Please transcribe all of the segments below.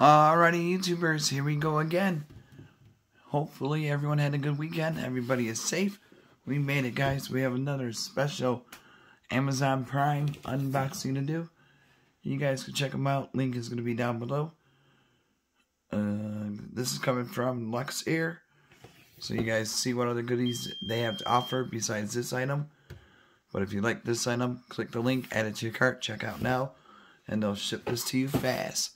Alrighty, YouTubers, here we go again. Hopefully, everyone had a good weekend. Everybody is safe. We made it, guys. We have another special Amazon Prime unboxing to do. You guys can check them out. Link is going to be down below. Uh, this is coming from Luxear. So you guys see what other goodies they have to offer besides this item. But if you like this item, click the link, add it to your cart, check out now, and they'll ship this to you fast.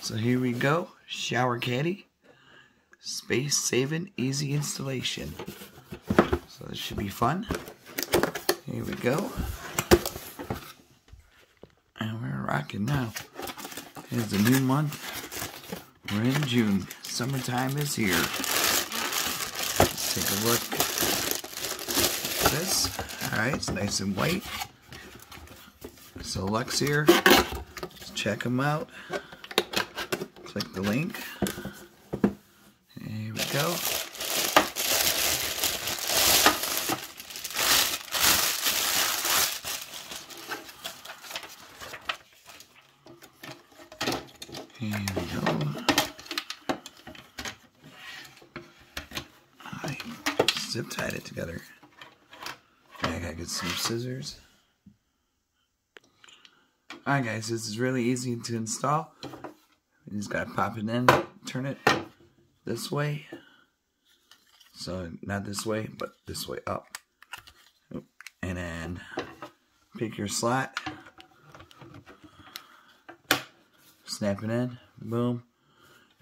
So here we go. Shower caddy. Space saving, easy installation. So this should be fun. Here we go. And we're rocking now. It's a new month. We're in June. Summertime is here. Let's take a look. at This. Alright, it's nice and white. So Luxear. Let's check them out. Click the link. Here we go. Here we go. I zip tied it together. I gotta get some scissors. Alright guys, this is really easy to install. You just gotta pop it in, turn it this way. So not this way, but this way up. And then pick your slot. Snap it in, boom.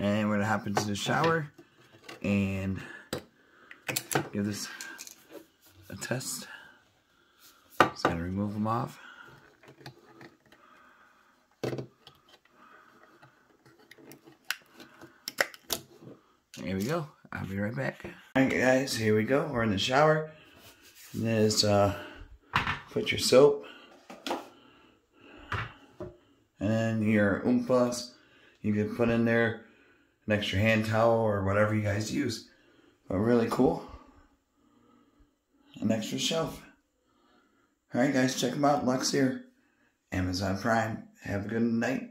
And we're gonna hop into the shower and give this a test. Just gonna remove them off. Here we go. I'll be right back. Alright guys, here we go. We're in the shower. There's uh put your soap. And your oompas. You can put in there an extra hand towel or whatever you guys use. But really cool. An extra shelf. Alright guys, check them out. Luxear. Amazon Prime. Have a good night